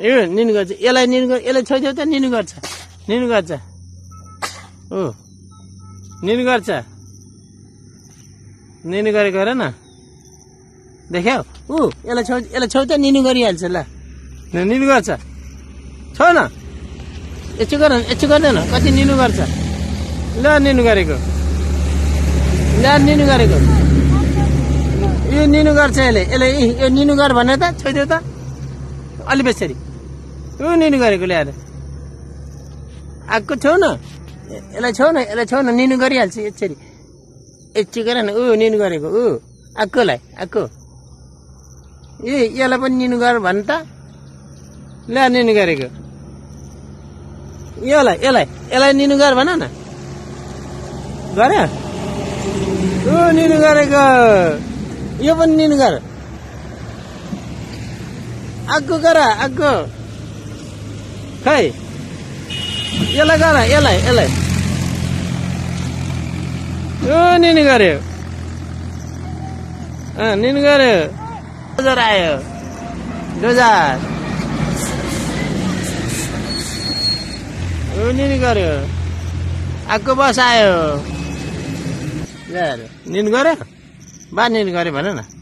निनु गर्छ। यसलाई निनु गर यसलाई छोइदेऊ त निनु गर्छ। निनु गर्छ। ऊ निनु गर्छ। निनु गरेको हेर न। देख्यौ? ऊ यसलाई छौ यसलाई छौ त निनु गरिहाल्छ ल। निनु गर्छ। छौ न। यस्तो गर न यस्तो गर्दैन कति निनु गर्छ? ल निनु गरेको। ल निनु गरेको। यो निनु गर्छ यसले। यसले यो निनु गर भने त छोइदेऊ त। अलि बेसरी। निनु गरेको ल्याएर। आएको छौ न यसलाई छौ न यसलाई छौ न निनु गरिहाल्छ यसरी। यति गर न ऊ निनु गरेको ऊ आएकोलाई आएको ए यसलाई पनि निनु गर भन् त। ल्या निनु गरेको। यसलाई यसलाई यसलाई निनु गर भन न। गऱ्यो ऊ निनु गरेको। यो पनि निनु गर। आगो गर आगो खै यसलाई गर यसलाई यसलाई ऊ निनु गर्यो अँ निनु गर्यो डोजर आयो डोजर निनु गर्यो आगो बस आयो निनु गर्यो बा निनु गर्यो भन न